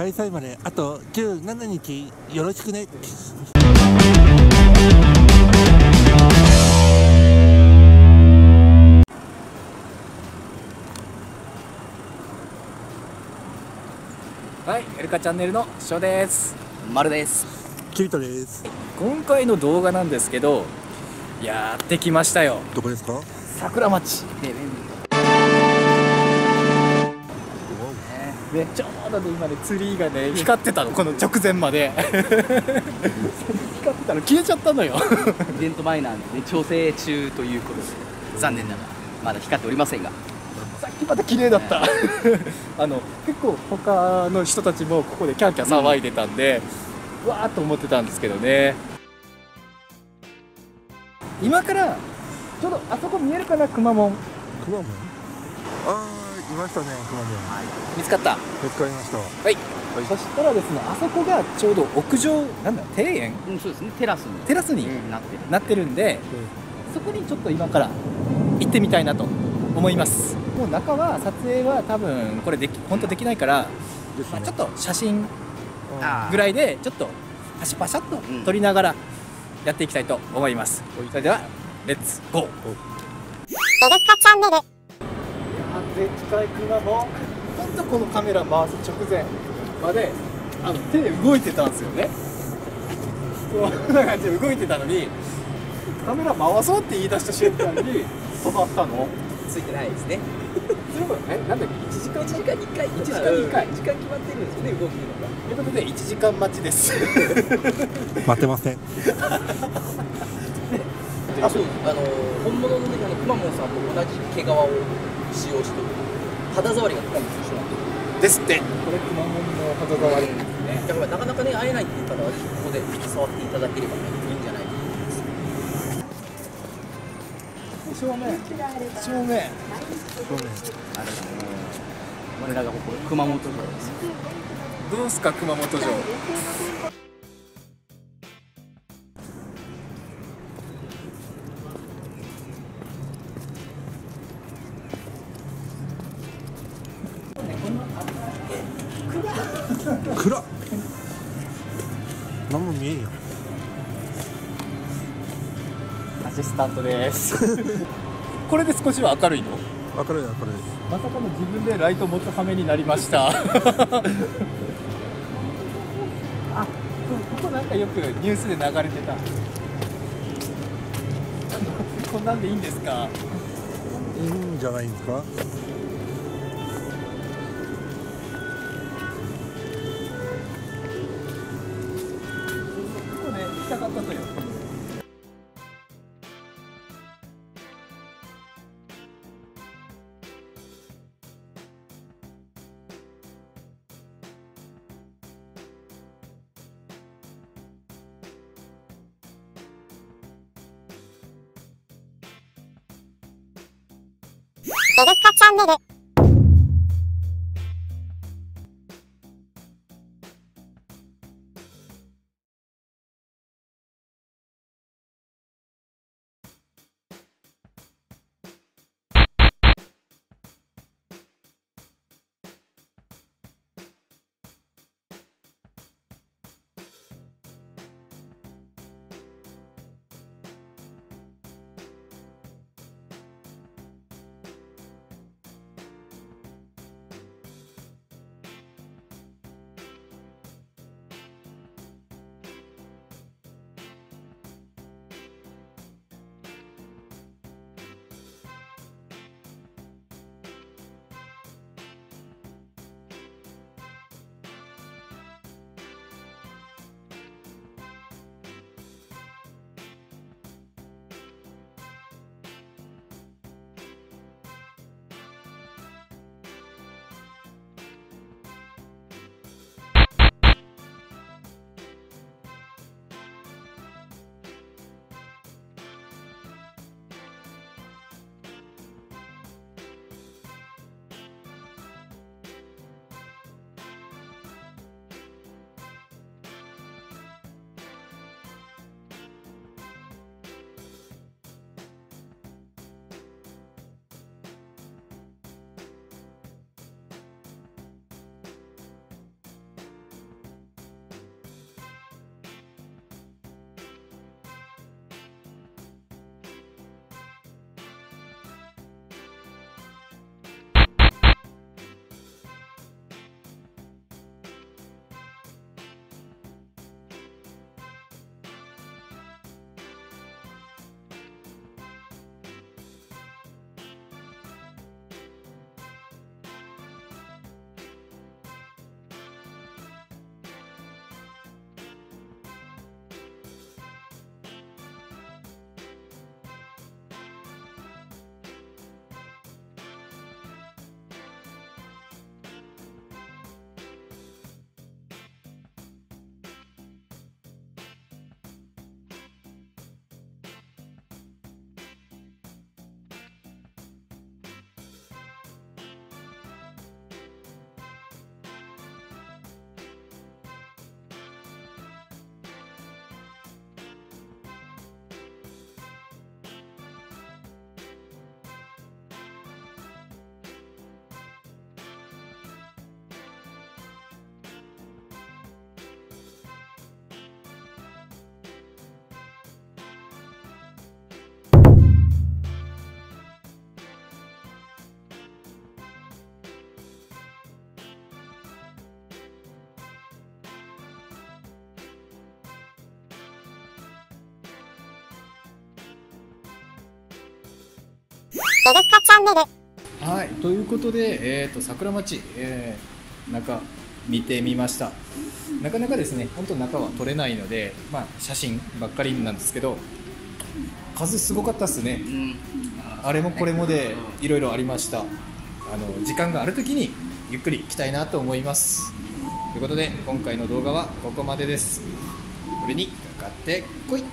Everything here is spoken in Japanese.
開催まであと17日よろしくねはい、エルカチャンネルのショです。丸ですキリトです今回の動画なんですけど、やってきましたよ。どこですか？桜町。ね、ちょうどね今ねツリーがね光ってたのこの直前まで。光ってたの消えちゃったのよ。イベント前なんで、ね、調整中ということで。残念ながらまだ光っておりませんが。さっきまで綺麗だった。あの結構他の人たちもここでキャンキャン騒いでたんで、わーっと思ってたんですけどね。今からちょうどあそこ見えるかなくまモンくまモンああいましたねくまモン見つかった？見つかりました。はい、そしたらですねあそこがちょうど屋上なんだ庭園？うんそうですね。テラスに。テラスに？なってる。なってるんで、そこにちょっと今から行ってみたいなと思います。もう中は撮影は多分これでき本当できないから、ね。まあ、ちょっと写真ぐらいでちょっとパシャパシャっとうん。撮りながらやっていきたいと思います、それではレッツゴー絶対熊も本当このカメラ回す直前まであの手動いてたんですよね。こんな感じで動いてたのにカメラ回そうって言い出した瞬間に止まったの。ついてないですね。それもえなんだっけ？1時間1時間に1回。1時間に1回時間決まってるんですよね動きの。がということで1時間待ちです。待ってません。あそうあの本物のねあのくまモンさんと同じ毛皮を使用してる。肌触りがくまモンと一緒なんでですって。これ熊本の肌触りですねだからなかなかね会えないっていう方はここで触っていただければねいいんじゃないかと思います正面正面そうね。あれ我らが誇る熊本城です。どうすか熊本城暗っ。何も見えんよアシスタントです。これで少しは明るいの？明るい明るいまさかの自分でライト持つ羽目になりました。あここなんかよくニュースで流れてた。こんなんでいいんですか？いいんじゃないんですか？ことよ。デルカチャンネルデルカチャンネル。はい、ということで、えー、と桜町、えー中見てみました。なかなかですね本当中は撮れないので、まあ、写真ばっかりなんですけど数すごかったですね。うん。あれもこれもでいろいろありました。あの時間がある時にゆっくり来たいなと思います。ということで今回の動画はここまでです。これにかかってこい